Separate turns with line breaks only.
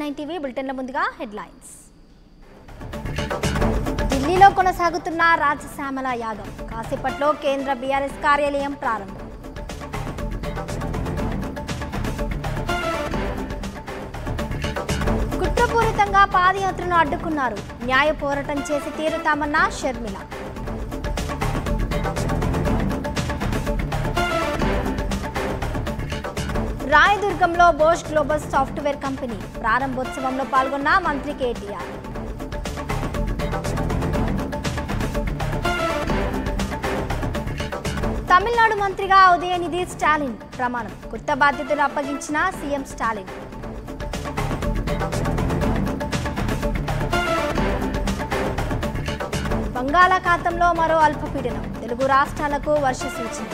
Nine TV బులెటిన్ల ముందుగా headlines ఢిల్లీలో కొనసాగుతున్న రాజశ్యామల యాగం కాసేపట్లో కేంద్ర బీఆర్ఎస్ కార్యాలయం ప్రారంభం. కుట్రపూరితంగా పాదయాత్రను అడ్డుకున్నారు. న్యాయ పోరాటం చేసి తీరుతామన్న షర్మిల. రాయదుర్గంలో బోష్ గ్లోబల్ సాఫ్ట్వేర్ కంపెనీ ప్రారంభోత్సవంలో పాల్గొన్న మంత్రి కేటీఆర్. తమిళనాడు మంత్రిగా ఉదయనిధి స్టాలిన్ ప్రమాణం కొత్త బాధ్యతలు అప్పగించిన సీఎం స్టాలిన్. బంగాళాఖాతంలో మరో అల్పపీడనం తెలుగు రాష్ట్రాలకు వర్ష సూచన